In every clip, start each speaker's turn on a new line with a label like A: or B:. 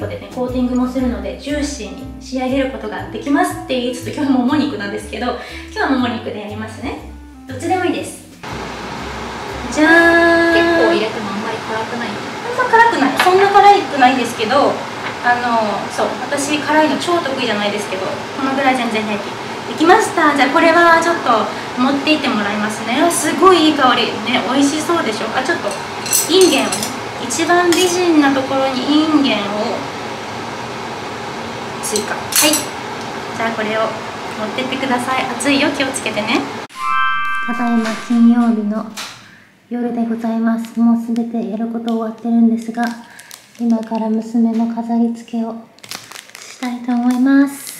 A: らずに片栗粉でねコーティングもするのでジューシーに仕上げることができますって言いつつ今日もも肉なんですけど今日はもも肉でやりますね。どっちでもいいです。じゃーん。
B: 結構入れてもあんまり辛くない。
A: あんま辛くない。そんな辛くないんですけどあのそう私辛いの超得意じゃないですけどこのぐらい全然平気。できました。じゃあこれはちょっと持っていってもらいますね。すごいいい香り。ね美味しそうでしょあちょっとインゲンをね一番美人なところにインゲンを追加はい。じゃあこれを持ってってください。熱いよ。気をつけてね。ただいま金曜日の夜でございます。もうすべてやること終わってるんですが今から娘の飾り付けをしたいと思います。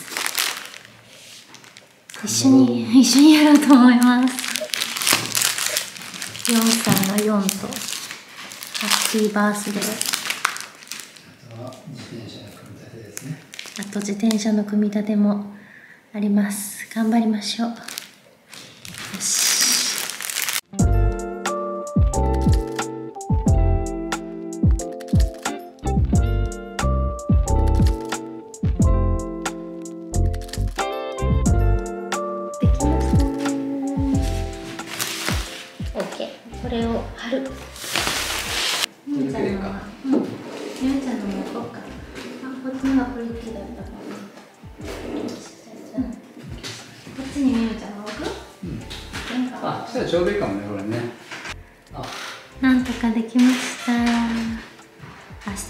A: 一緒に一緒にやろうと思います。4歳の4とハッピーバースデー
C: あと自転車の組み立て
A: もあります。頑張りましょう。よし。できましたオッケーこれを貼る。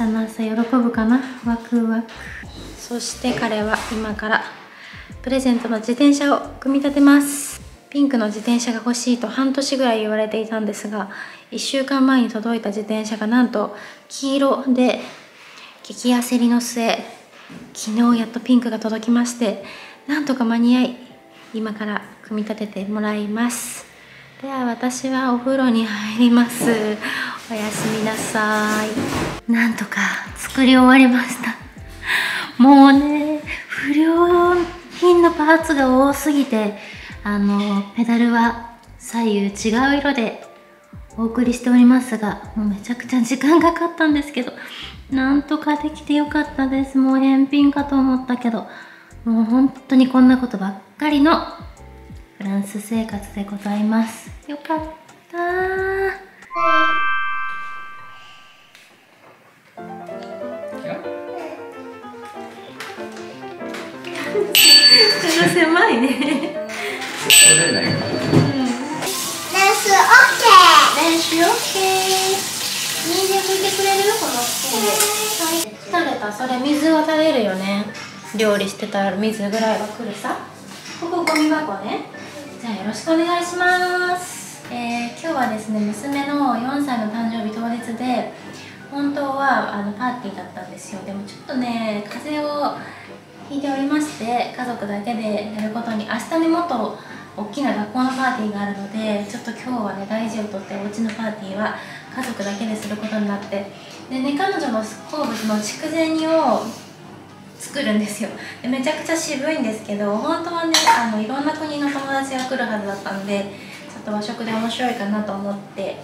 A: 日の朝喜ぶかな？ワクワク。そして彼は今からプレゼントの自転車を組み立てます。ピンクの自転車が欲しいと半年ぐらい言われていたんですが1週間前に届いた自転車がなんと黄色で激焦りの末昨日やっとピンクが届きましてなんとか間に合い今から組み立ててもらいます。では私はお風呂に入ります。おやすみなさい。なんとか作り終わりました。もうね不良品のパーツが多すぎてあのペダルは左右違う色でお送りしておりますがもうめちゃくちゃ時間がかかったんですけどなんとかできてよかったです。もう返品かと思ったけどもう本当にこんなことばっかりのフランス生活でございます。よかった狭いね。
C: これないか。
D: レスオッケー
A: 練習 OK 人参拭いてくれるこのスプーンではい垂れたそれ水は垂れるよね料理してたら水ぐらいは来るさここゴミ箱ねじゃあよろしくお願いしますえー、今日はですね娘の4歳の誕生日当日で本当はあのパーティーだったん。ですよでもちょっとね風邪をひいておりまして家族だけでやることに明日にもっと大きな学校のパーティーがあるのでちょっと今日はね大事をとってお家のパーティーは家族だけですることになってでね彼女の好物の筑前煮を作るんですよ。でめちゃくちゃ渋いんですけど本当はねあのいろんな国の友達が来るはずだったんでちょっと和食で面白いかなと思って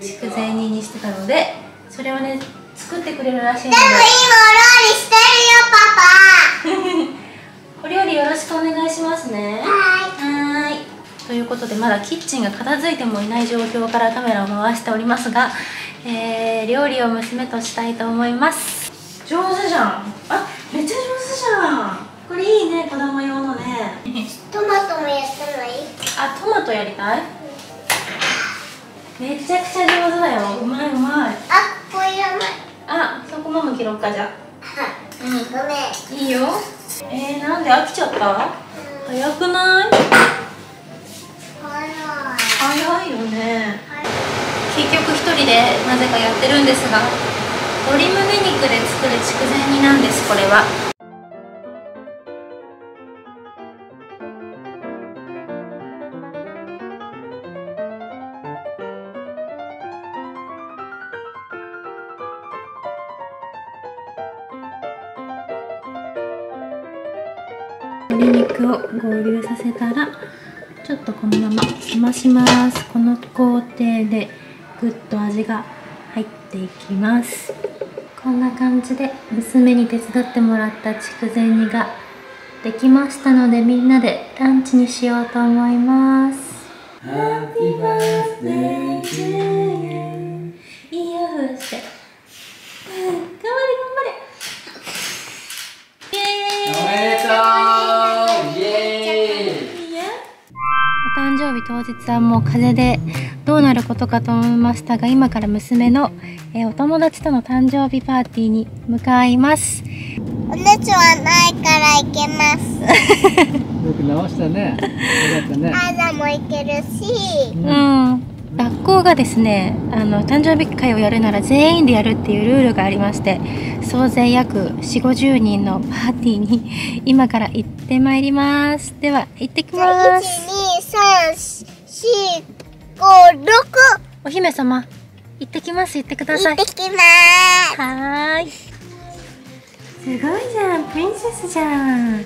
A: 筑前煮にしてたのでそれをね作ってくれるらしいので。
D: でも今お料理して
A: お料理よろしくお願いしますね。
D: は
A: い。ということでまだキッチンが片付いてもいない状況からカメラを回しておりますが、えー、料理を娘としたいと思います。上手じゃん。あめっちゃ上手じゃん。これいいね子供用のね。
D: トマトもやってもい？い
A: あトマトやりたい？めちゃくちゃ上手だよ。うまいうまい。
D: あこれやばい。
A: あそこママ切ろうかじゃ
D: はいごめん。
A: いいよ。えー、なんで飽きちゃった？早くない？
D: は
A: 早いよね。
D: い。
A: 結局一人でなぜかやってるんですが鶏胸肉で作る筑前煮なんですこれは鶏肉を合流させたらちょっとこのまま冷まします。この工程でぐっと味が入っていきます。こんな感じで娘に手伝ってもらった筑前煮ができましたのでみんなでランチにしようと思います。
C: Happy birthday to you.
A: いいよふして。頑張れ頑張れ。イエーイ生日当日はもう風邪でどうなることかと思いましたが今から娘の、えーお友達との誕生日パーティーに向かいます。
D: お熱はないから行けます。
C: よく直したね。よかったね。
D: 朝も行けるし、
A: うん。学校がですねあの誕生日会をやるなら全員でやるっていうルールがありまして総勢約4 5 0人のパーティーに今から行ってまいります。では行ってき
D: じゃあ1、
A: ます
D: 2、3、4、5、6
A: お姫様行ってきます行ってください。
D: 行ってきます。
A: はーい。すごいじゃんプリンセスじゃん。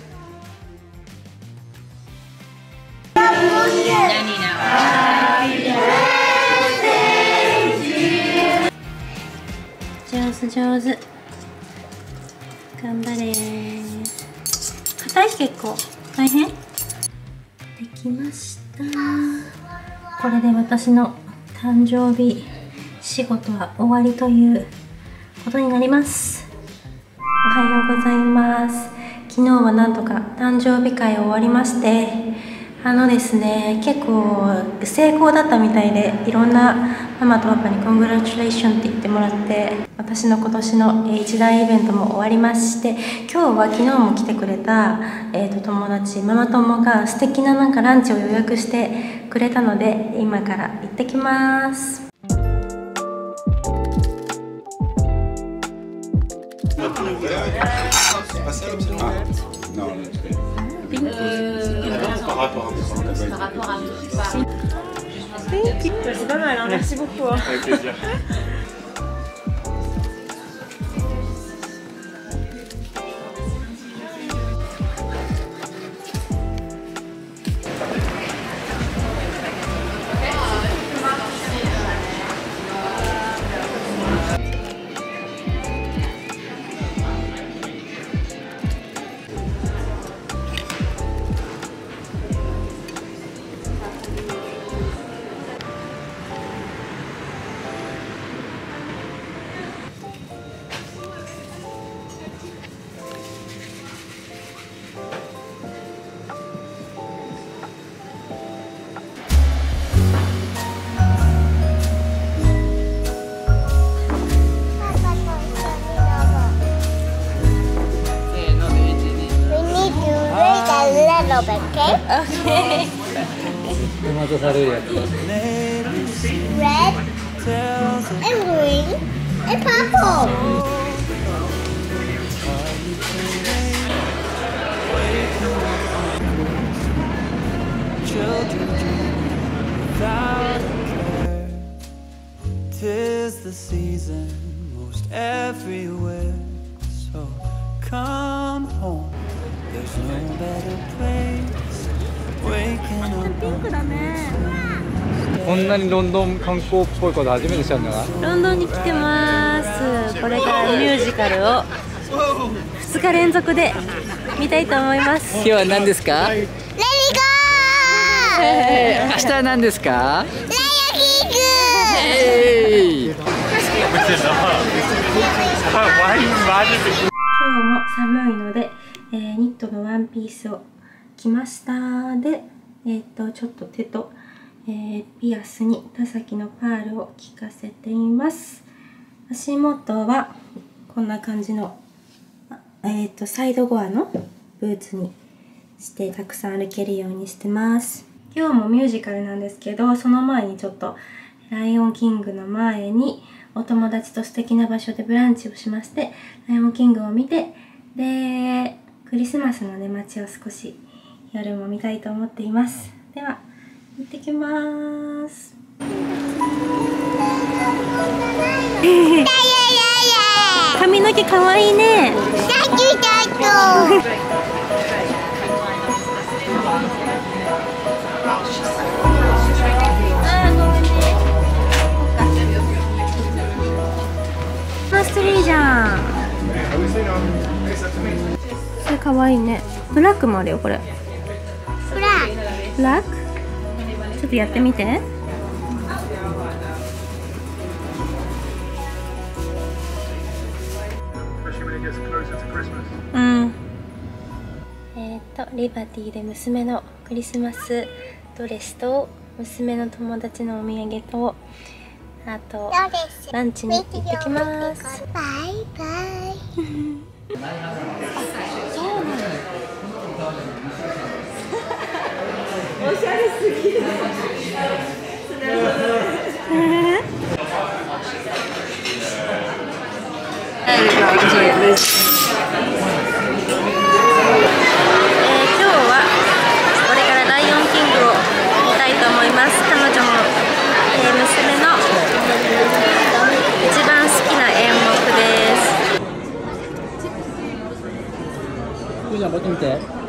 A: 上手上手。頑張れ硬い結構。大変？できました。これで私の誕生日仕事は終わりということになります。おはようございます。昨日はなんとか誕生日会終わりましてあのですね結構成功だったみたいでいろんなママとパパにコングラチュレーションって言ってもらって私の今年のえー一大イベントも終わりまして今日は昨日も来てくれた、えーと友達ママ友が素敵ななんかランチを予約してくれたので今から行ってきます。
D: par rapport à Par rapport à C'est pas
C: mal, hein. merci beaucoup. Hein. Avec plaisir. little bit, okay? Okay.
D: Red and green and purple.
E: Without care. Tis the season most everywhere, so come home. There's no better place. Waking up. on
C: こんなにロンドン観光っぽいこと初めてしたんだな。
A: ロンドンに来てます。これからミュージカルを2日連続で見たいと思います。
C: 今日は何ですか
D: ？Let it go!
C: 明日は何ですか
D: ？Let it go!
C: えい
A: 今日も寒いので、えーニットのワンピースを着ました。でえっ、とちょっと手と、えーピアスに田崎のパールを効かせています。足元はこんな感じのえっ、とサイドゴアのブーツにしてたくさん歩けるようにしてます。今日もミュージカルなんですけどその前にちょっとライオンキングの前にお友達と素敵な場所でブランチをしましてライオンキングを見てでクリスマスのね街を少し夜も見たいと思っています。では行ってきます。髪の毛かわいいね かわいいね。ブラックもあるよこれ。
D: ブラッ
A: ブラック？ちょっとやってみて。うん。えっ、とリバティで娘のクリスマスドレスと娘の友達のお土産とあとランチに行ってきます。
D: バイバイ
C: おしゃれすぎる。な。くじゃん、持ってみて。